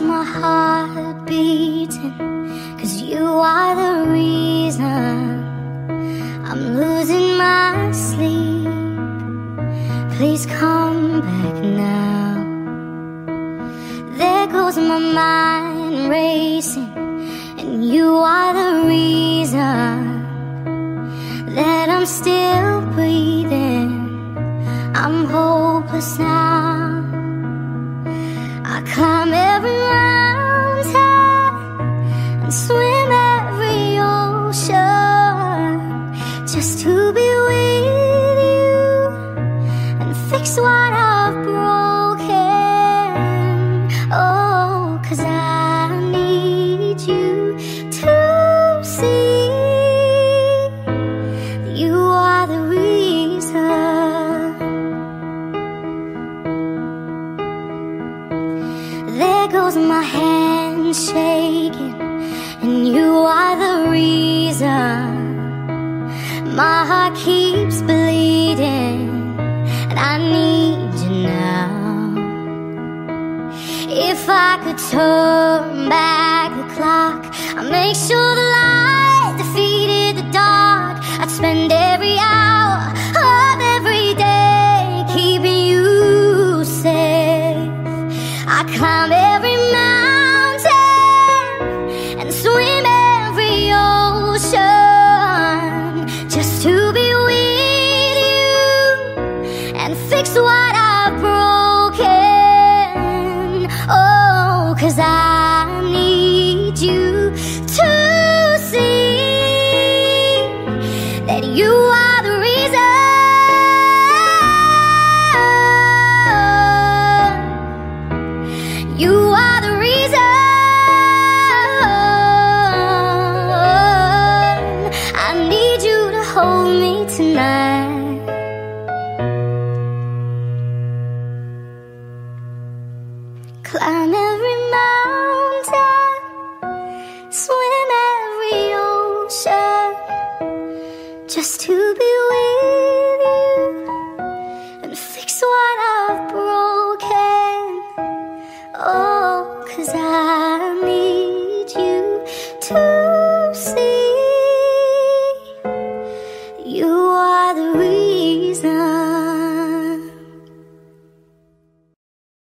My heart beating Cause you are the reason I'm losing my sleep. Please come back now. There goes my mind racing. And you are the reason That I'm still breathing. I'm hopeless now. I climb There goes my hand shaking, and you are the reason. My heart keeps bleeding, and I need you now. If I could turn back the clock, I'd make sure the light just to be with you and fix what I've broken. Oh, cause I need you to see that you are the reason. You are the reason tonight Climb every mountain. Swim every ocean. Just to be with you. And fix what I've broken. Oh, Cause I need you to